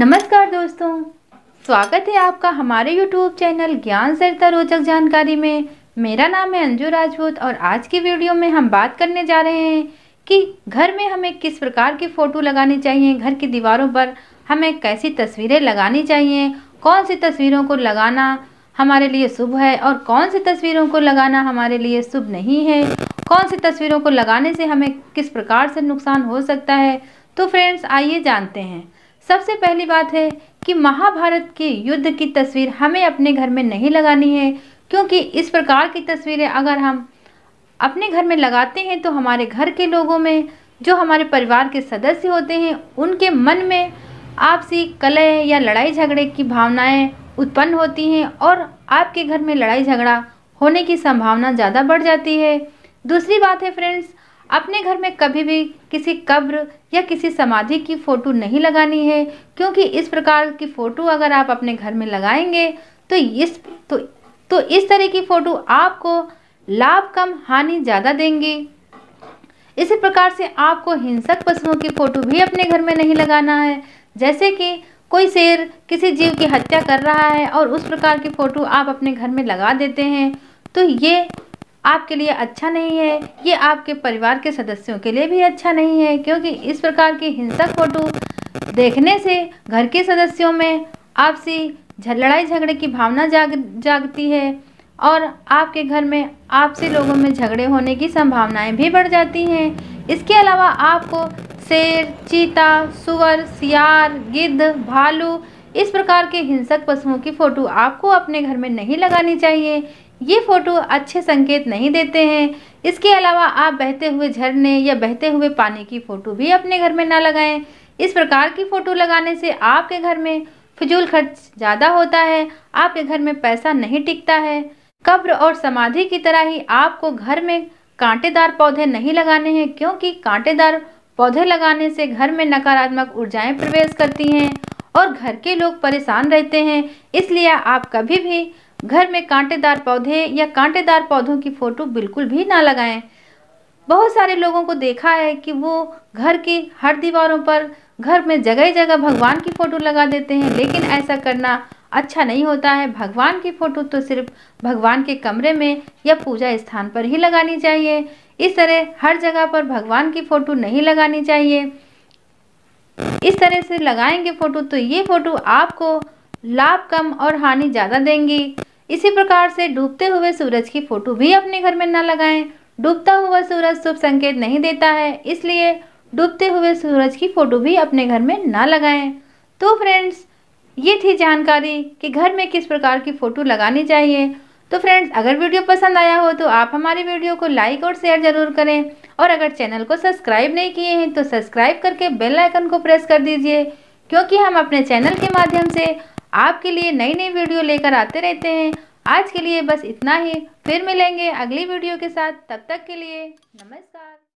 नमस्कार दोस्तों, स्वागत है आपका हमारे YouTube चैनल ज्ञान सरिता रोचक जानकारी में। मेरा नाम है अंजू राजपूत और आज की वीडियो में हम बात करने जा रहे हैं कि घर में हमें किस प्रकार की फ़ोटो लगानी चाहिए, घर की दीवारों पर हमें कैसी तस्वीरें लगानी चाहिए, कौन सी तस्वीरों को लगाना हमारे लिए शुभ है और कौन सी तस्वीरों को लगाना हमारे लिए शुभ नहीं है, कौन सी तस्वीरों को लगाने से हमें किस प्रकार से नुकसान हो सकता है। तो फ्रेंड्स, आइए जानते हैं। सबसे पहली बात है कि महाभारत के युद्ध की तस्वीर हमें अपने घर में नहीं लगानी है, क्योंकि इस प्रकार की तस्वीरें अगर हम अपने घर में लगाते हैं तो हमारे घर के लोगों में, जो हमारे परिवार के सदस्य होते हैं, उनके मन में आपसी कलह या लड़ाई झगड़े की भावनाएँ उत्पन्न होती हैं और आपके घर में लड़ाई झगड़ा होने की संभावना ज़्यादा बढ़ जाती है। दूसरी बात है फ्रेंड्स अपने घर में कभी भी किसी कब्र या किसी समाधि की फ़ोटो नहीं लगानी है, क्योंकि इस प्रकार की फ़ोटो अगर आप अपने घर में लगाएँगे तो इस तो तो इस तरह की फ़ोटो आपको लाभ कम, हानि ज़्यादा देंगी। इसी प्रकार से आपको हिंसक पशुओं की फ़ोटो भी अपने घर में नहीं लगाना है, जैसे कि कोई शेर किसी जीव की हत्या कर रहा है और उस प्रकार की फ़ोटो आप अपने घर में लगा देते हैं तो ये आपके लिए अच्छा नहीं है, ये आपके परिवार के सदस्यों के लिए भी अच्छा नहीं है, क्योंकि इस प्रकार की हिंसक फ़ोटो देखने से घर के सदस्यों में आपसी लड़ाई झगड़े की भावना जाग, जागती है और आपके घर में आपसे लोगों में झगड़े होने की संभावनाएँ भी बढ़ जाती हैं। इसके अलावा आपको शेर, चीता, सुअर, सियार, गिद्ध, भालू, इस प्रकार के हिंसक पशुओं की फ़ोटो आपको अपने घर में नहीं लगानी चाहिए। ये फ़ोटो अच्छे संकेत नहीं देते हैं। इसके अलावा आप बहते हुए झरने या बहते हुए पानी की फ़ोटो भी अपने घर में ना लगाएँ। इस प्रकार की फ़ोटो लगाने से आपके घर में फिजूल खर्च ज़्यादा होता है, आपके घर में पैसा नहीं टिकता है। कब्र और समाधि की तरह ही आपको घर में कांटेदार पौधे नहीं लगाने हैं, क्योंकि कांटेदार पौधे लगाने से घर में नकारात्मक ऊर्जाएँ प्रवेश करती हैं और घर के लोग परेशान रहते हैं। इसलिए आप कभी भी घर में कांटेदार पौधे या कांटेदार पौधों की फ़ोटो बिल्कुल भी ना लगाएँ। बहुत सारे लोगों को देखा है कि वो घर की हर दीवारों पर घर में जगह जगह भगवान की फ़ोटो लगा देते हैं, लेकिन ऐसा करना अच्छा नहीं होता है। भगवान की फ़ोटो तो सिर्फ़ भगवान के कमरे में या पूजा स्थान पर ही लगानी चाहिए। इस तरह हर जगह पर भगवान की फ़ोटो नहीं लगानी चाहिए। इस तरह से लगाएँगे फ़ोटो तो ये फ़ोटो आपको लाभ, कम और हानि ज़्यादा देंगी। इसी प्रकार से डूबते हुए सूरज की फ़ोटो भी अपने घर में न लगाएँ। डूबता हुआ सूरज शुभ संकेत नहीं देता है, इसलिए डूबते हुए सूरज की फ़ोटो भी अपने घर में ना लगाएँ। तो फ्रेंड्स, ये थी जानकारी कि घर में किस प्रकार की फ़ोटो लगानी चाहिए। तो फ्रेंड्स, अगर वीडियो पसंद आया हो तो आप हमारी वीडियो को लाइक और शेयर ज़रूर करें। और अगर चैनल को सब्सक्राइब नहीं किए हैं तो सब्सक्राइब करके बेल आइकन को प्रेस कर दीजिए, क्योंकि हम अपने चैनल के माध्यम से आपके लिए नई नई वीडियो लेकर आते रहते हैं। आज के लिए बस इतना ही। फिर मिलेंगे अगली वीडियो के साथ। तब तक के लिए नमस्कार।